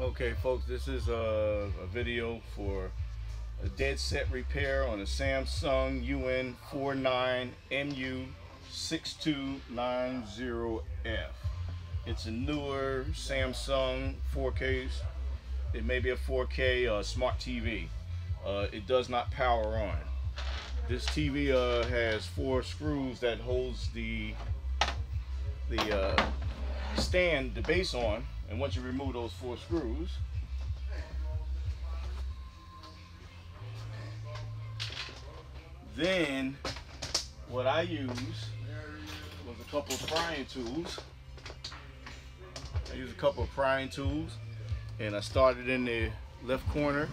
Okay, folks, this is a, a video for a dead set repair on a Samsung UN49MU6290F. It's a newer Samsung 4K. It may be a 4K uh, smart TV. Uh, it does not power on. This TV uh, has four screws that holds the the uh, stand, the base on, and once you remove those four screws, then what I used was a couple of prying tools. I used a couple of prying tools and I started in the left corner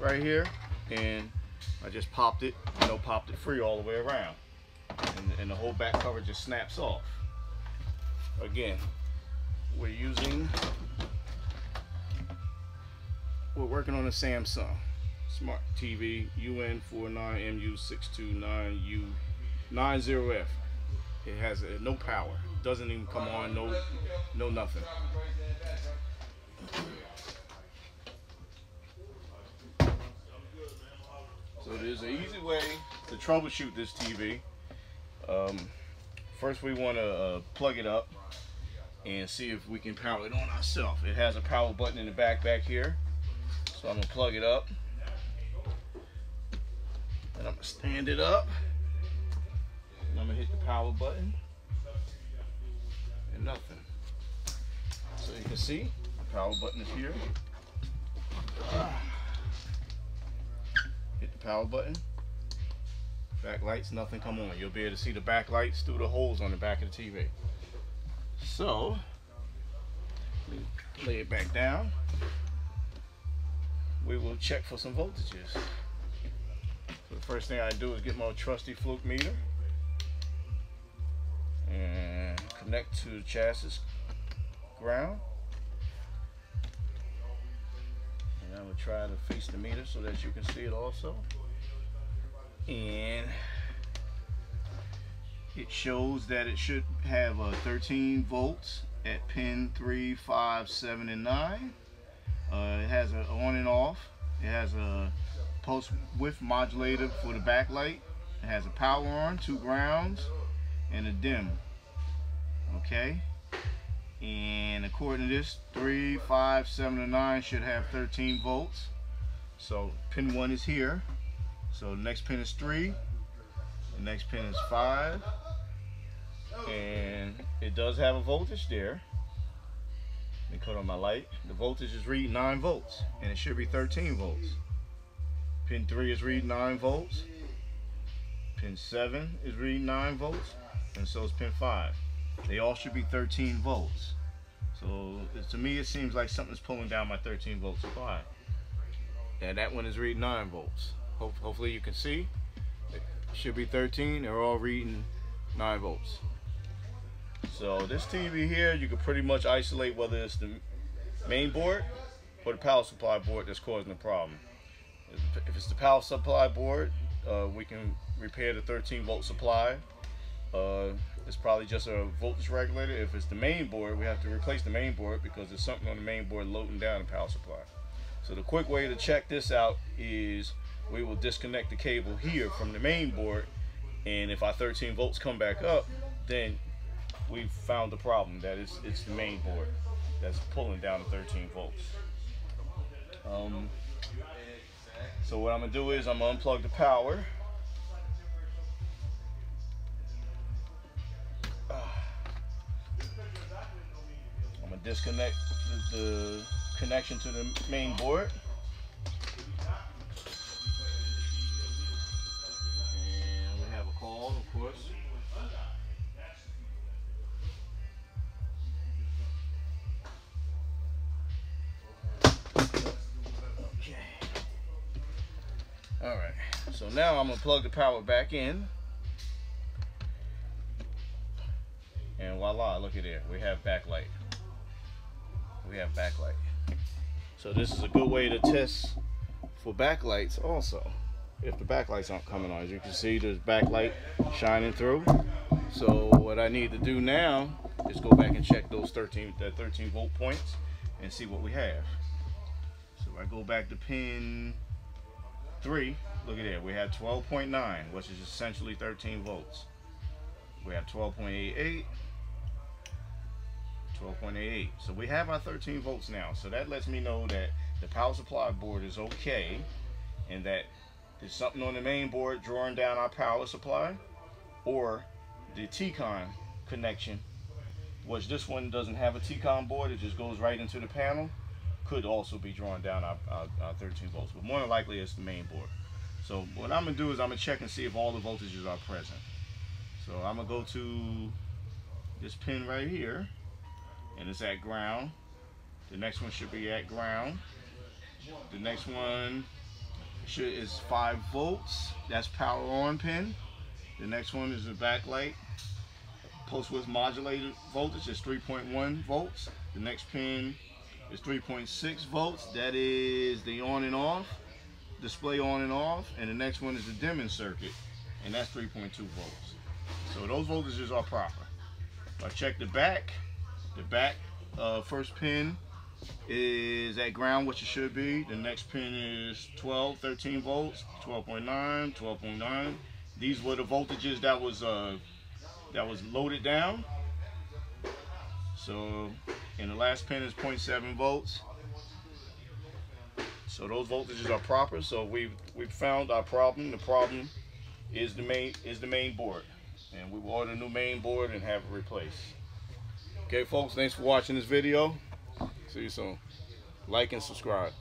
right here and I just popped it, you know, popped it free all the way around. And, and the whole back cover just snaps off. Again, we're using, we're working on a Samsung Smart TV UN49MU629U90F. It has uh, no power, doesn't even come on, no, no nothing. So there's an easy way to troubleshoot this TV. Um, first we want to uh, plug it up and see if we can power it on ourselves. It has a power button in the back back here. So I'm gonna plug it up. And I'm gonna stand it up. And I'm gonna hit the power button. And nothing. So you can see the power button is here. Hit the power button. Backlights, nothing come on. You'll be able to see the backlights through the holes on the back of the TV. So, lay it back down. We will check for some voltages. So the first thing I do is get my trusty fluke meter and connect to the chassis ground. And I'm gonna try to face the meter so that you can see it also. And it shows that it should have a 13 volts at pin 3, 5, 7, and 9. Uh, it has an on and off. It has a pulse width modulator for the backlight. It has a power on, two grounds, and a dim. Okay. And according to this, 3, 5, 7, and 9 should have 13 volts. So pin 1 is here. So the next pin is 3. The next pin is 5 and it does have a voltage there. Let me cut on my light. The voltage is reading 9 volts and it should be 13 volts. Pin 3 is reading 9 volts. Pin 7 is reading 9 volts and so is pin 5 they all should be 13 volts. So to me it seems like something's pulling down my 13 volt supply. And that one is reading 9 volts. Hopefully you can see. It should be 13 they're all reading 9 volts so this TV here, you can pretty much isolate whether it's the main board or the power supply board that's causing the problem. If it's the power supply board, uh, we can repair the 13 volt supply. Uh, it's probably just a voltage regulator. If it's the main board, we have to replace the main board because there's something on the main board loading down the power supply. So the quick way to check this out is we will disconnect the cable here from the main board and if our 13 volts come back up, then we've found the problem that it's it's the main board that's pulling down the 13 volts. Um, so what I'm gonna do is I'm gonna unplug the power. I'm gonna disconnect the, the connection to the main board. And we have a call, of course. So now I'm gonna plug the power back in. And voila, look at there, we have backlight. We have backlight. So this is a good way to test for backlights also. If the backlights aren't coming on, as you can see, there's backlight shining through. So what I need to do now is go back and check those 13, that 13 volt points and see what we have. So I go back to pin 3, look at that. We have 12.9, which is essentially 13 volts. We have 12.88, 12.88. So we have our 13 volts now. So that lets me know that the power supply board is okay and that there's something on the main board drawing down our power supply or the T-con connection which this one doesn't have a T-con board it just goes right into the panel could also be drawing down our, our, our 13 volts but more than likely it's the main board so what I'm gonna do is I'm gonna check and see if all the voltages are present so I'm gonna go to this pin right here and it's at ground the next one should be at ground the next one should, is 5 volts. That's power on pin. The next one is the backlight. Pulse width modulated voltage is 3.1 volts. The next pin is 3.6 volts. That is the on and off, display on and off. And the next one is the dimming circuit, and that's 3.2 volts. So those voltages are proper. If I check the back, the back uh, first pin is at ground, which it should be. The next pin is 12, 13 volts, 12.9, 12.9. These were the voltages that was uh, that was loaded down. So, and the last pin is 0.7 volts. So those voltages are proper. So we've we've found our problem. The problem is the main is the main board, and we will order a new main board and have it replaced. Okay, folks. Thanks for watching this video. See you soon. Like and subscribe.